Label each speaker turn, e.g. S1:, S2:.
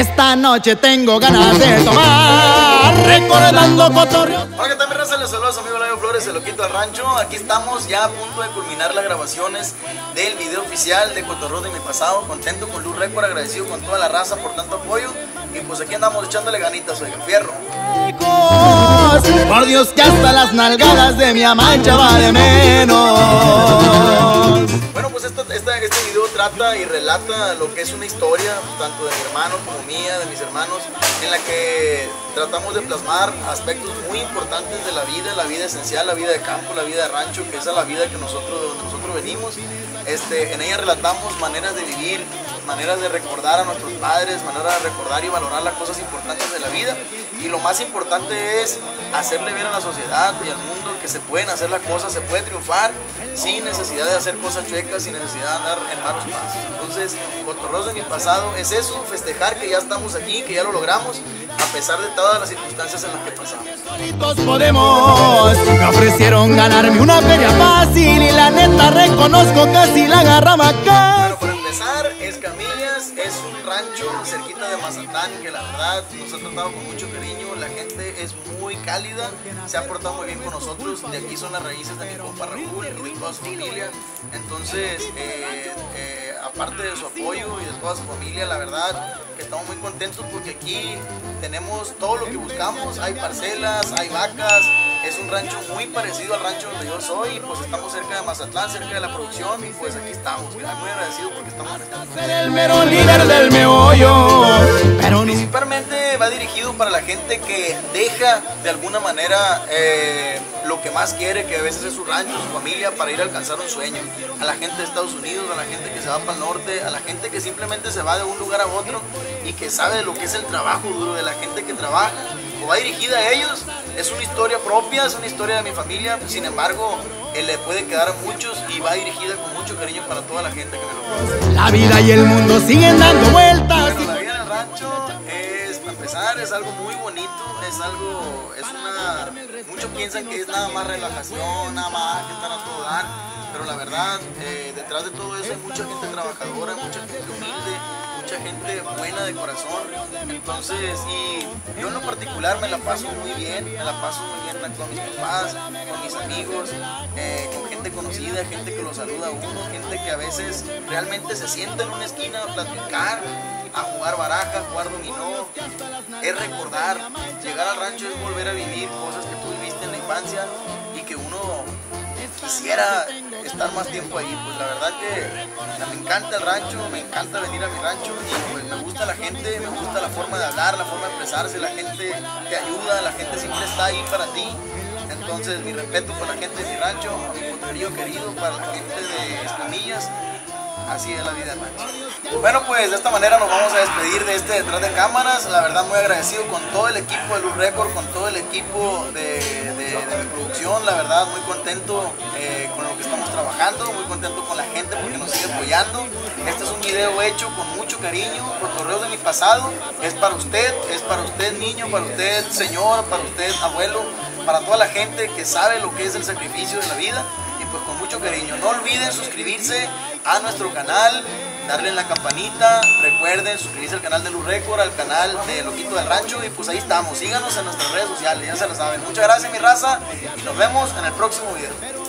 S1: Esta noche tengo ganas de tomar, recordando cotorreo.
S2: Hola, ¿qué tal mi raza? Les saluda su amigo Laio Flores, se lo quito al rancho. Aquí estamos ya a punto de culminar las grabaciones del video oficial de Cotorreo de mi pasado. Contento con Luz Record, agradecido con toda la raza por tanto apoyo. Y pues aquí andamos echándole ganitas, oiga, fierro.
S1: Por Dios que hasta las nalgadas de mi amancha va de menos.
S2: Bueno, pues esto, esta- este video trata y relata lo que es una historia, tanto de mi hermano como mía, de mis hermanos, en la que tratamos de plasmar aspectos muy importantes de la vida, la vida esencial, la vida de campo, la vida de rancho, que esa es la vida que nosotros, de donde nosotros venimos. Este, en ella relatamos maneras de vivir, maneras de recordar a nuestros padres, maneras de recordar y valorar las cosas importantes de la vida. Y lo más importante es hacerle ver a la sociedad y al mundo que se pueden hacer las cosas, se puede triunfar sin necesidad de hacer cosas chuecas, sin necesidad de andar en malos pasos. Entonces, Cotorreos de mi pasado es eso, festejar que ya estamos aquí, que ya lo logramos, a pesar de todas las circunstancias en las que pasamos.
S1: Podemos. Me ofrecieron ganarme una feria fácil y la neta reconozco casi la agarraba acá.
S2: Bueno, para empezar, Escamillas es un rancho cerquita de Mazatán que la verdad nos ha tratado con mucho cariño. La gente es muy cálida, se ha portado muy bien con nosotros. De aquí son las raíces de mi compa Raúl y toda su familia. Entonces, eh, eh, aparte de su apoyo y de toda su familia, la verdad que estamos muy contentos porque aquí tenemos todo lo que buscamos. Hay parcelas, hay vacas. Es un rancho muy parecido al rancho donde yo soy. y, Pues estamos cerca de Mazatlán, cerca de la producción. Y pues aquí estamos. Muy agradecido porque estamos en este
S1: Ser el mero líder del meollo. Pero.
S2: Principalmente va dirigido para la gente que deja de alguna manera eh, lo que más quiere, que a veces es su rancho, su familia, para ir a alcanzar un sueño. A la gente de Estados Unidos, a la gente que se va para el norte, a la gente que simplemente se va de un lugar a otro y que sabe de lo que es el trabajo duro de la gente que trabaja. O va dirigida a ellos. Es una historia propia, es una historia de mi familia. Sin embargo, eh, le puede quedar a muchos y va dirigida con mucho cariño para toda la gente que me lo conoce.
S1: La vida y el mundo siguen dando vueltas.
S2: Bueno, la vida en el rancho es, para empezar, es algo muy bonito, es algo, es una, muchos piensan que es nada más relajación, nada más que estar a todo dar, pero la verdad, eh, detrás de todo eso hay mucha gente trabajadora, mucha gente humilde, mucha gente buena de corazón, entonces, y yo en lo particular me la paso muy bien, me la paso muy bien con mis papás, con mis amigos, eh, con gente conocida, gente que lo saluda a uno, gente que a veces realmente se sienta en una esquina a platicar, a jugar baraja, a jugar dominó, es recordar, llegar al rancho es volver a vivir cosas que tú viviste en la infancia y que uno quisiera estar más tiempo ahí, pues la verdad que me encanta el rancho, me encanta venir a mi rancho y pues me gusta la gente, me gusta la forma de hablar, la forma de expresarse, la gente te ayuda, la gente siempre está ahí para ti. Entonces mi respeto por la gente de mi rancho, mi potrerío querido para la gente de Escamillas, así es la vida rancho. Bueno pues de esta manera nos vamos a despedir de este detrás de cámaras, la verdad muy agradecido con todo el equipo de Luz Record, con todo el equipo de, de- de mi producción, la verdad muy contento eh, con lo que estamos trabajando, muy contento con la gente porque nos sigue apoyando. Este es un video hecho con mucho cariño, por correo de mi pasado, es para usted, es para usted niño, para usted señor, para usted abuelo, para toda la gente que sabe lo que es el sacrificio de la vida y pues con mucho cariño. No olviden suscribirse a nuestro canal, darle en la campanita, recuerden suscribirse al canal de Luz Record, al canal de Loquito del Rancho y pues ahí estamos, síganos en nuestras redes sociales, ya se lo saben. Muchas gracias mi raza y nos vemos en el próximo video.